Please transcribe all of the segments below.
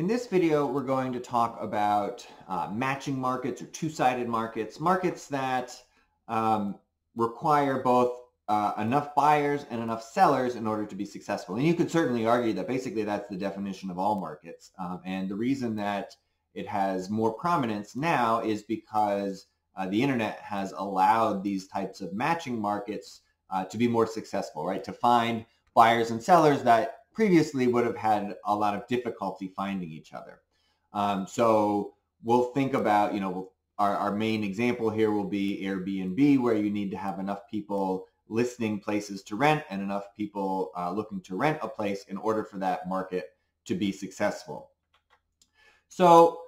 In this video, we're going to talk about uh, matching markets or two-sided markets, markets that um, require both uh, enough buyers and enough sellers in order to be successful. And you could certainly argue that basically that's the definition of all markets. Um, and the reason that it has more prominence now is because uh, the internet has allowed these types of matching markets uh, to be more successful, right? To find buyers and sellers that previously would have had a lot of difficulty finding each other. Um, so we'll think about, you know, our, our main example here will be Airbnb, where you need to have enough people listing places to rent and enough people uh, looking to rent a place in order for that market to be successful. So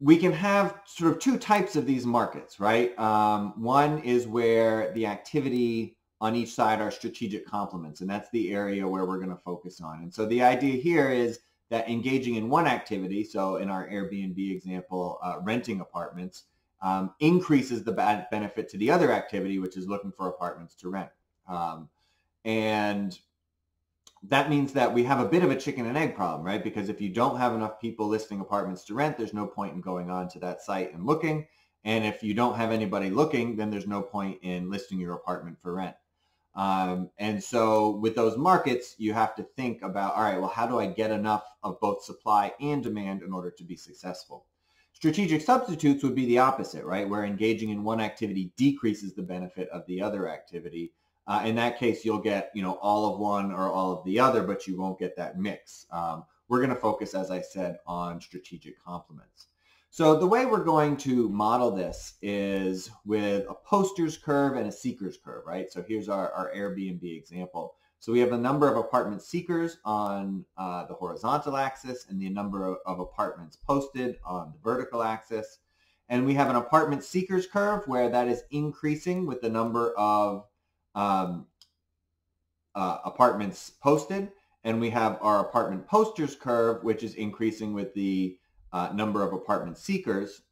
we can have sort of two types of these markets, right? Um, one is where the activity on each side are strategic complements, and that's the area where we're going to focus on. And so the idea here is that engaging in one activity, so in our Airbnb example, uh, renting apartments, um, increases the benefit to the other activity, which is looking for apartments to rent. Um, and that means that we have a bit of a chicken and egg problem, right? Because if you don't have enough people listing apartments to rent, there's no point in going on to that site and looking. And if you don't have anybody looking, then there's no point in listing your apartment for rent. Um, and so with those markets, you have to think about, all right, well, how do I get enough of both supply and demand in order to be successful? Strategic substitutes would be the opposite, right? Where engaging in one activity decreases the benefit of the other activity. Uh, in that case, you'll get, you know, all of one or all of the other, but you won't get that mix. Um, we're going to focus, as I said, on strategic complements. So the way we're going to model this is with a posters curve and a seekers curve, right? So here's our, our Airbnb example. So we have a number of apartment seekers on uh, the horizontal axis and the number of, of, apartments posted on the vertical axis. And we have an apartment seekers curve where that is increasing with the number of um, uh, apartments posted. And we have our apartment posters curve, which is increasing with the uh, number of apartment seekers.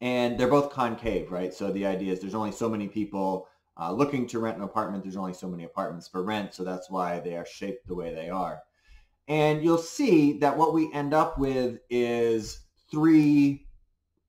And they're both concave, right? So the idea is there's only so many people uh, looking to rent an apartment. There's only so many apartments for rent. So that's why they are shaped the way they are. And you'll see that what we end up with is three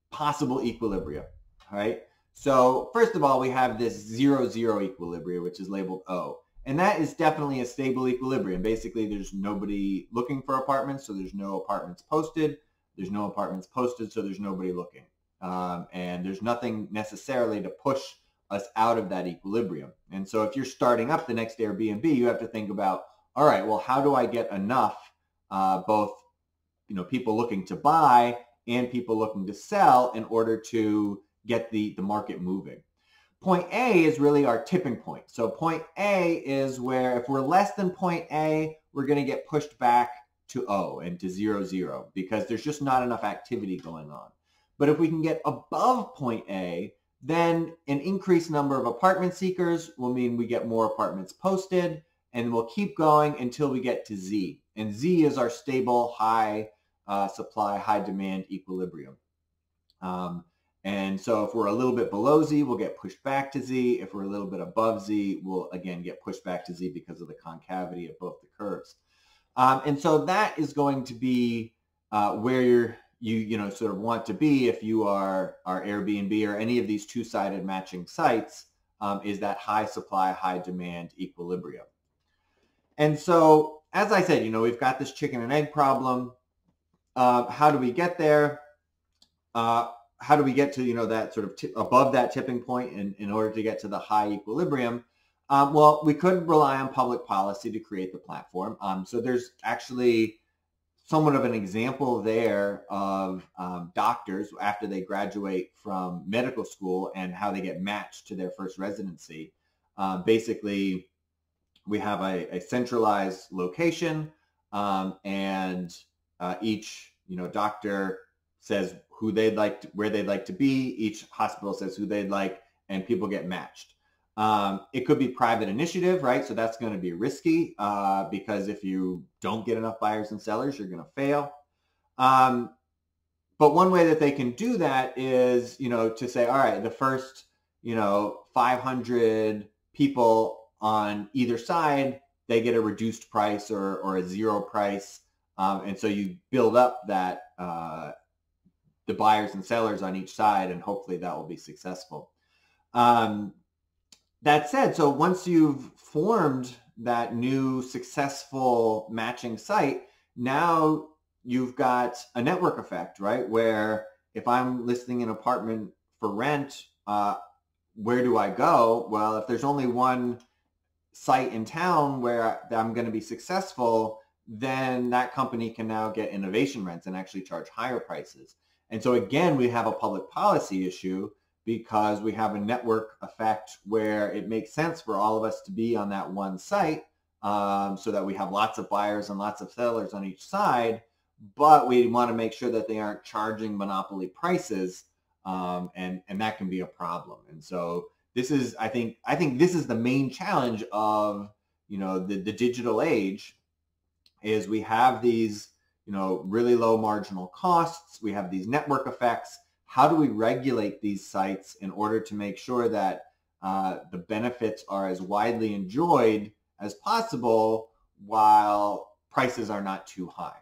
possible equilibria, right? So first of all, we have this zero, zero equilibria, which is labeled O. And that is definitely a stable equilibrium. Basically, there's nobody looking for apartments, so there's no apartments posted. There's no apartments posted, so there's nobody looking. Um, and there's nothing necessarily to push us out of that equilibrium. And so if you're starting up the next Airbnb, you have to think about, all right, well, how do I get enough, uh, both, you know, people looking to buy and people looking to sell in order to get the, the market moving. Point A is really our tipping point. So point A is where if we're less than point A, we're going to get pushed back to O and to zero, zero, because there's just not enough activity going on. But if we can get above point A, then an increased number of apartment seekers will mean we get more apartments posted, and we'll keep going until we get to Z. And Z is our stable, high uh, supply, high demand equilibrium. Um, and so if we're a little bit below Z, we'll get pushed back to Z. If we're a little bit above Z, we'll again get pushed back to Z because of the concavity of both the curves. Um, and so that is going to be uh, where you're, you you know sort of want to be if you are our Airbnb or any of these two-sided matching sites um, is that high supply, high demand equilibrium. And so, as I said, you know, we've got this chicken and egg problem. Uh, how do we get there? Uh, how do we get to you know that sort of above that tipping point in, in order to get to the high equilibrium? Um, well, we could rely on public policy to create the platform. Um, so there's actually somewhat of an example there of um, doctors after they graduate from medical school and how they get matched to their first residency. Uh, basically, we have a, a centralized location um, and uh, each you know doctor says who they'd like to, where they'd like to be. Each hospital says who they'd like, and people get matched. Um, it could be private initiative, right? So that's going to be risky uh, because if you don't get enough buyers and sellers, you're going to fail. Um, but one way that they can do that is, you know, to say, all right, the first, you know, 500 people on either side, they get a reduced price or, or a zero price Um, and so you build up that uh, the buyers and sellers on each side, and hopefully that will be successful. Um, that said, so once you've formed that new successful matching site, now you've got a network effect, right? Where if I'm listing an apartment for rent, uh, where do I go? Well, if there's only one site in town where I'm going to be successful, then that company can now get innovation rents and actually charge higher prices. And so again, we have a public policy issue because we have a network effect where it makes sense for all of us to be on that one site um, so that we have lots of buyers and lots of sellers on each side, but we want to make sure that they aren't charging monopoly prices um, and, and that can be a problem. And so this is, I think, I think this is the main challenge of, you know, the, the digital age is we have these, you know, really low marginal costs. We have these network effects. How do we regulate these sites in order to make sure that uh, the benefits are as widely enjoyed as possible while prices are not too high?